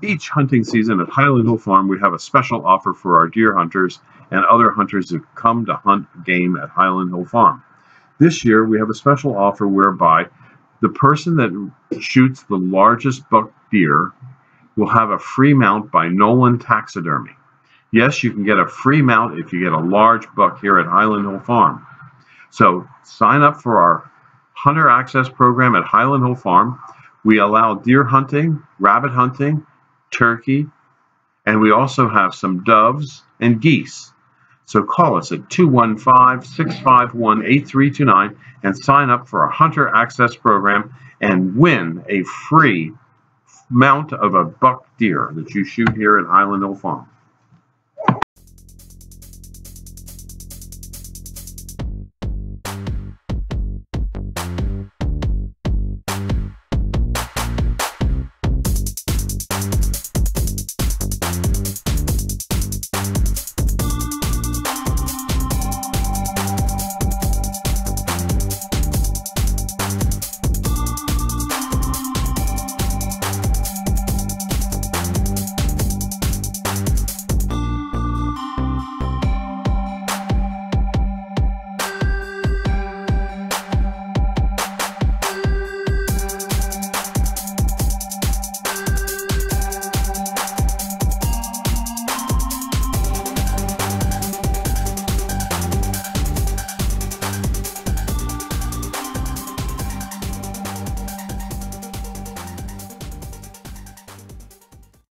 Each hunting season at Highland Hill Farm, we have a special offer for our deer hunters and other hunters who come to hunt game at Highland Hill Farm. This year, we have a special offer whereby the person that shoots the largest buck deer will have a free mount by Nolan Taxidermy. Yes, you can get a free mount if you get a large buck here at Highland Hill Farm. So sign up for our Hunter Access program at Highland Hill Farm. We allow deer hunting, rabbit hunting, turkey, and we also have some doves and geese. So call us at 215-651-8329 and sign up for our Hunter Access program and win a free mount of a buck deer that you shoot here at Highland Hill Farm.